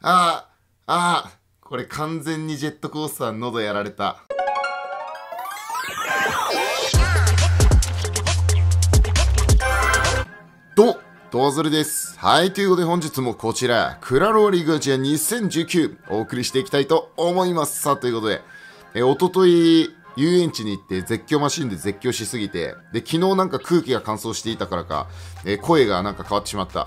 ああ、ああ、これ完全にジェットコースターの喉やられた。どうも、ドーズルです。はい、ということで本日もこちら、クラローリーグアジア2019お送りしていきたいと思います。さあ、ということで、え、おととい、遊園地に行って絶叫マシンで絶叫しすぎて、で、昨日なんか空気が乾燥していたからか、え声がなんか変わってしまった。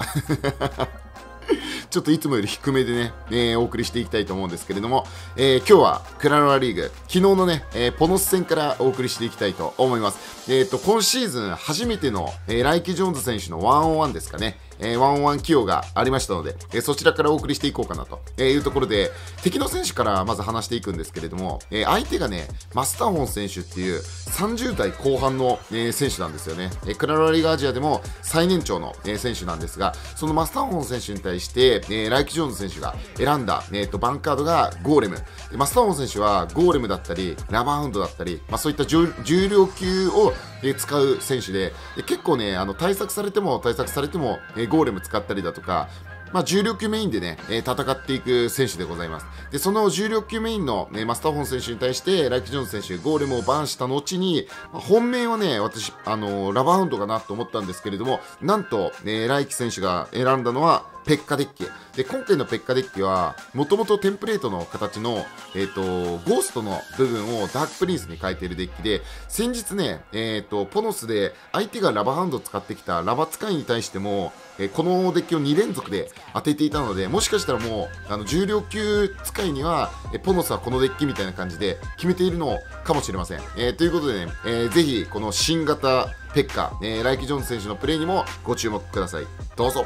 ちょっといつもより低めでね、えーお送りしていきたいと思うんですけれども、えー今日はクラロラリーグ、昨日のね、えーポノス戦からお送りしていきたいと思います。えっ、と、今シーズン初めての、えーライキ・ジョーンズ選手のワンオンワンですかね、えーワンワン起用がありましたので、えーそちらからお送りしていこうかなというところで、敵の選手からまず話していくんですけれども、えー相手がね、マスターホン選手っていう30代後半の、えー選手なんですよね。えークラロラリーアジアでも最年長の、えー選手なんですが、そのマスターホン選手に対して、えーライキ・ジョーンズ選手が選んだ、えーとバンカードがゴーレム。マスターホン選手はゴーレムだったり、ラバーウンドだったり、まあ、そういった重量級を、え使う選手で結構ね、あの対策されても対策されても、えゴーレム使ったりだとか、まあ、重量級メインでね、えー戦っていく選手でございます。で、その重量級メインの、ね、マスターホン選手に対して、ライキ・ジョーンズ選手、ゴーレムをバーンした後に、ま本命はね、私、あのーラバーハウンドかなと思ったんですけれども、なんと、えライキ選手が選んだのは、ペッカデッキ。で、今回のペッカデッキは、もともとテンプレートの形の、えっ、と、ゴーストの部分をダークプリンスに変えているデッキで、先日ね、えっ、と、ポノスで相手がラバハウンド使ってきたラバ使いに対しても、えーこのデッキを2連続で当てていたので、もしかしたらもう、あの、重量級使いには、えポノスはこのデッキみたいな感じで決めているのかもしれません。えということでね、えーぜひ、この新型ペッカ、えーライキ・ジョンズ選手のプレーにもご注目ください。どうぞ。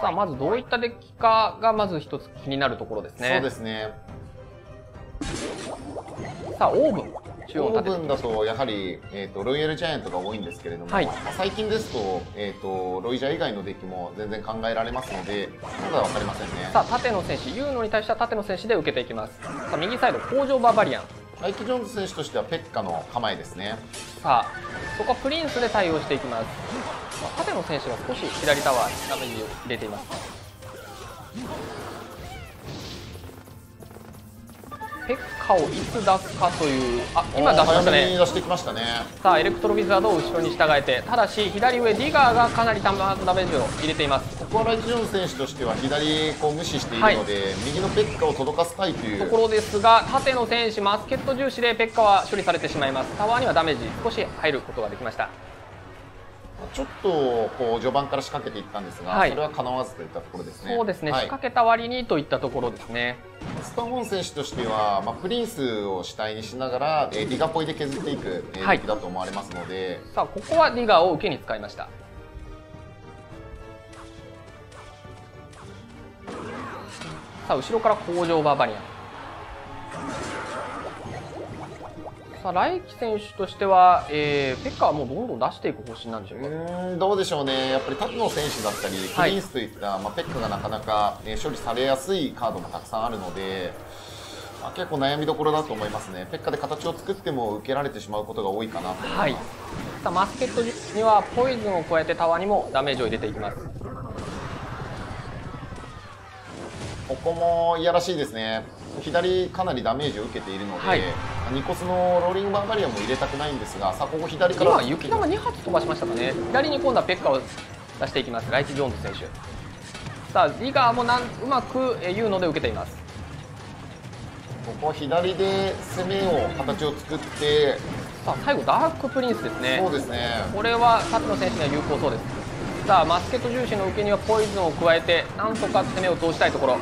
さあまずどういったデッキかがまず一つ気になるところですね。そうですね。さあオーブン。中央オーブンだとやはり、えー、とロイヤルジャイアントが多いんですけれども、はい。まあ最近ですと,、えー、とロイジャー以外のデッキも全然考えられますのでまだ分かりませんね。さあ縦の選手ユーノに対しては縦の選手で受けていきます。さあ右サイド工場バーバリアン。ライキ・ジョーンズ選手としてはペッカの構えですね。さあそこはプリンスで対応していきます、まあ縦の選手が少し左タワーにダメージを入れています。ペッカをいつ出すかというあ今出しましたね。出してきましたね。さあエレクトロウィザードを後ろに従えてただし左上ディガーがかなりダメダメージを入れています。ここはラジョーンズ選手としては左こう無視しているので、右のペッカを届かせたいというところですが縦の選手マスケット重視でペッカは処理されてしまいます。タワーにはダメージ少し入ることができましたちょっとこう序盤から仕掛けていったんですが、はい。それは叶わずといったところですね。そうですね、はい。仕掛けた割にといったところですね。スターモン選手としては、まあ、プリンスを主体にしながら、えーリガポイで削っていく、えーはい。デッキだと思われますので、さあここはディガーを受けに使いました。さあ後ろから工場バーバリアンさあライキ選手としては、えーペッカはもうどんどん出していく方針なんでしょううか、ーんどうでしょうね、やっぱりタクの選手だったり、はい。プリンスといった、まあ、ペッカがなかなか、えー処理されやすいカードもたくさんあるので、まあ、結構悩みどころだと思いますね、ペッカで形を作っても受けられてしまうことが多いかなと。はい、さあマスケットにはポイズンを加えてタワーにもダメージを入れていきます。ここもいやらしいですね、左かなりダメージを受けているので、はいニコスのローリングバーバリアンも入れたくないんですが、さあ、ここ左から。今雪玉2発飛ばしましたかね。左に今度はペッカを出していきます。ライチ・ジョーンズ選手。さあディガーもなんうまくえーユーノで受けています。ここ左で攻めを形を作って、さあ最後ダークプリンスですね。そうですね、これはタツの選手には有効そうです。さあマスケット重視の受けにはポイズンを加えてなんとか攻めを通したいところ。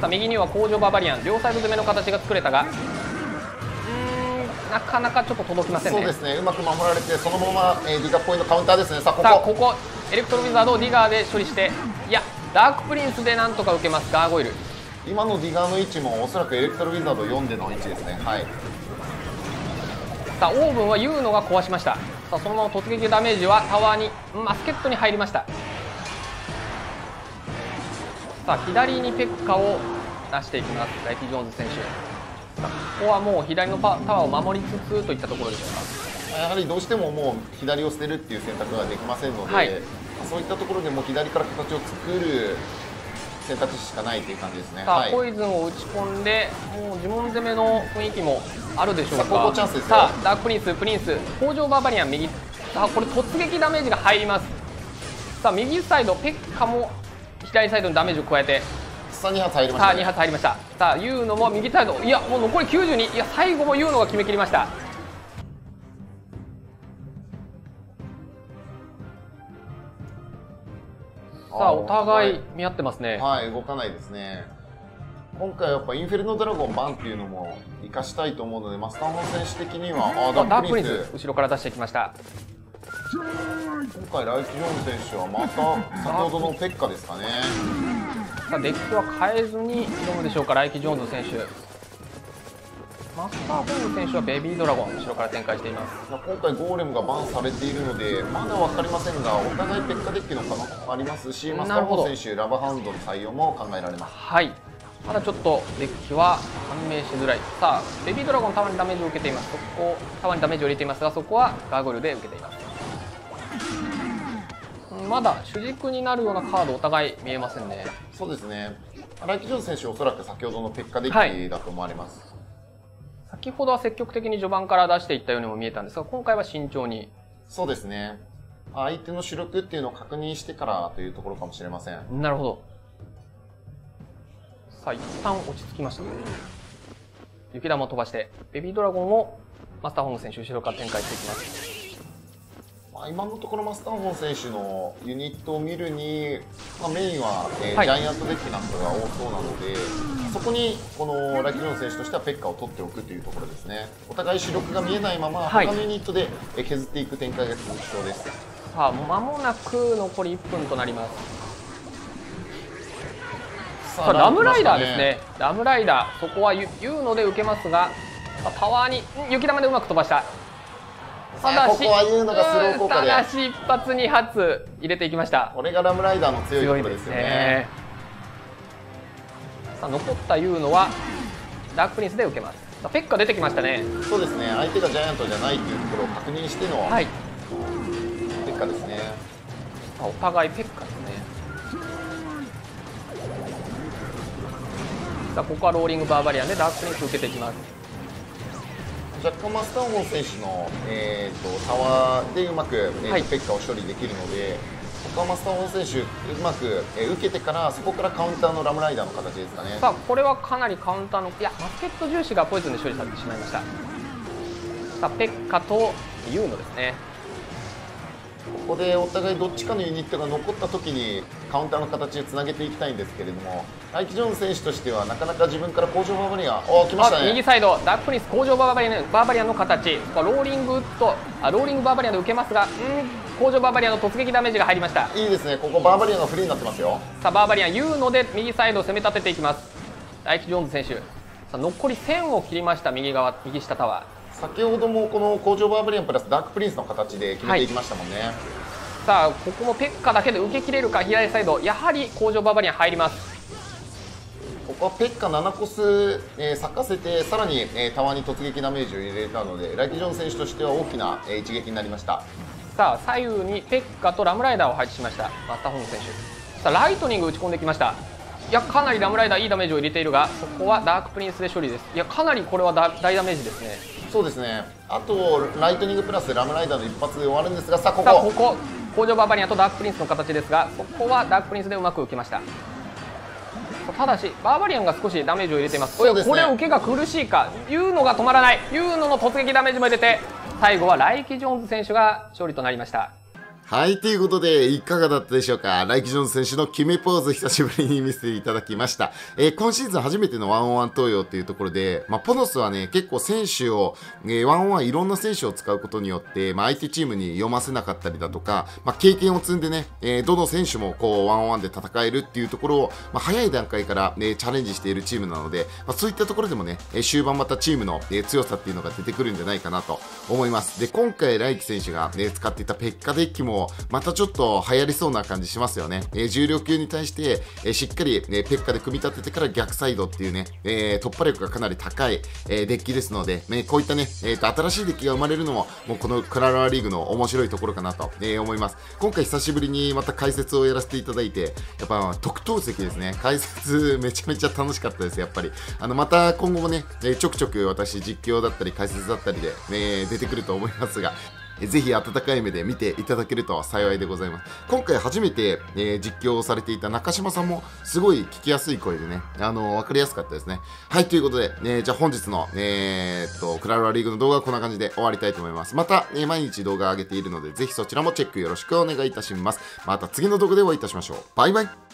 さあ右には工場バーバリアン。両サイド攻めの形が作れたがなかなかちょっと届きませんね。そうですね、うまく守られて、そのまま、えー、ディガポイントカウンターですね、さあ、ここ、エレクトロウィザードをディガーで処理していやダークプリンスでなんとか受けますガーゴイル。今のディガーの位置も、おそらくエレクトロウィザード4での位置ですね、はい、さあオーブンはユーノが壊しました。さあそのまま突撃ダメージはタワーにマスケットに入りました。さあ左にペッカを出していきます。ライキ・ジョーンズ選手ここはもう左のパタワーを守りつつといったところでしょうか。やはりどうしてももう左を捨てるっていう選択ができませんので、はい。そういったところでも左から形を作る選択肢しかないという感じですね。さあ、はい、ポイズンを打ち込んでもう呪文攻めの雰囲気もあるでしょうか。さあここチャンスですよ。さあダークプリンスプリンス。工場バーバリアン右。さあこれ突撃ダメージが入ります。さあ右サイドペッカも左サイドにダメージを加えてさあ2発入りましさあ、2発入りましたさあユーノも右サイドいやもう残り92いや最後もユーノが決めきりましたさあお互い見合ってますねはい、動かないですね。今回やっぱインフェルノドラゴンバンっていうのも活かしたいと思うので、マスターモン選手的には、ああダークプリンス、後ろから出してきました今回ライキ・ジョーン選手はまた先ほどのペッカですかね。さあデッキは変えずに挑むでしょうかライキ・ジョーンズ選手。マスターホーム選手はベビードラゴン後ろから展開しています。今回ゴーレムがバンされているので、まだ分かりませんが、お互いペッカデッキの可能性もありますし、マスターモン選手、ラバーハウンドの採用も考えられます。はい。まだちょっとデッキは判明しづらい。さあベビードラゴンタワーにダメージを受けています。そこタワーにダメージを入れていますがそこはガーゴイルで受けています。うんまだ主軸になるようなカードお互い見えませんねそうですね。ライキ・ジョー選手、おそらく先ほどのペッカデはいッキだと思われます。先ほどは積極的に序盤から出していったようにも見えたんですが今回は慎重にそうですね。相手の主力っていうのを確認してからというところかもしれません。なるほどさあ一旦落ち着きました雪玉を飛ばしてベビードラゴンをマスターホーム選手後ろから展開していきますまあ、今のところマスターホン選手のユニットを見るに、まあ、メインは、えーはい。ジャイアントデッキなんかが多そうなので、そこにこのラキジョーン選手としてはペッカを取っておくというところですね。お互い主力が見えないまま、はい。他のユニットでえー削っていく展開が続きそうです。さあ間もなく残り1分となります。ささあラムライダーです来ね。ラムライダーそこは言うので受けますがさあタワーにん雪玉でうまく飛ばしたここは言うのがスロー効果で、うんただし一発2発入れていきました。これがラムライダーの強いところですよね。さあ残ったユーノはダークプリンスで受けます。ペッカ出てきましたね。そうですね。相手がジャイアントじゃないというところを確認してのはい。ペッカですね。さあお互いペッカですね。さあここはローリングバーバリアンでダークプリンス受けていきます若干マスターホン選手の、えー、とタワーでうまく、えーとはい。ペッカを処理できるので、ここはマスターホン選手、うまく、えー受けてから、そこからカウンターのラムライダーの形ですかね。さあこれはかなりカウンターのいやマスケット重視がポイズンで処理されてしまいました。さあペッカとユーノですねここでお互いどっちかのユニットが残った時にカウンターの形でつなげていきたいんですけれども、ライキ・ジョーンズ選手としてはなかなか自分から工場バーバリアン、おー来ましたあ右ね。サイドダークプリンス工場バーバリアンバーバリアンの形。ローリングウッドあローリングバーバリアンで受けますがうん工場バーバリアンの突撃ダメージが入りました。いいですね、ここバーバリアンがフリーになってますよ。さあバーバリアンユーノで右サイドを攻め立てていきます。大輝ジョーンズ選手。さあ残り1000を切りました右側右下タワー先ほどもこの工場バーバリアンプラスダークプリンスの形で決めてい。きましたもんね。さあここもペッカだけで受け切れるか左サイド。やはり工場バーバリアン入ります。ここはペッカ7コス、えー咲かせてさらに、えータワーに突撃ダメージを入れたのでライキ・ジョーンズ選手としては大きな、えー一撃になりました。さあ左右にペッカとラムライダーを配置しました。マスターホーム選手。さあライトニング打ち込んできました。いやかなりラムライダーいいダメージを入れているがそこはダークプリンスで処理です。いやかなりこれは大大ダメージですねそうですね。あとライトニングプラスラムライダーの一発で終わるんですがさあここ。ここ。工場バーバリアンとダークプリンスの形ですがそこはダークプリンスでうまく受けました。ただしバーバリアンが少しダメージを入れています。ね。これ受けが苦しいかユーノが止まらない。ユーノの突撃ダメージも入れて最後はライキ・ジョーンズ選手が勝利となりましたはい、ということで、いかがだったでしょうか？ライキ・ジョン選手の決めポーズ、久しぶりに見せていただきました。えー今シーズン初めてのワンオンワン投与っていうところで、まあ、ポノスはね、結構選手を、えーワンオンワンいろんな選手を使うことによって、まあ、相手チームに読ませなかったりだとか、まあ、経験を積んでね、えーどの選手もこう、ワンオンワンで戦えるっていうところを、まあ、早い段階から、ね、チャレンジしているチームなので、まあ、そういったところでもね、え終盤またチームの、えー強さっていうのが出てくるんじゃないかなと思います。で、今回、ライキ選手が、ね、使っていたペッカデッキも、もまたちょっと流行りそうな感じしますよね、えー、重量級に対して、えー、しっかり、ね、ペッカで組み立ててから逆サイドっていうね、え突破力がかなり高い、えデッキですので、ね、こういったね、えーと、新しいデッキが生まれるのももうこのクラロワリーグの面白いところかなと、え思います。今回久しぶりにまた解説をやらせていただいてやっぱ特等席ですね。解説めちゃめちゃ楽しかったですやっぱり。あのまた今後もね、えちょくちょく私実況だったり解説だったりで、え出てくると思いますがぜひ温かい目で見ていただけると幸いでございます。今回初めて、えー、実況をされていた中島さんもすごい聞きやすい声でね、あのー、わかりやすかったですね。はい、ということで、えー、じゃあ本日の、えー、っと、クラロラリーグの動画はこんな感じで終わりたいと思います。また、え、毎日動画上げているので、ぜひそちらもチェックよろしくお願いいたします。また次の動画でお会いいたしましょう。バイバイ。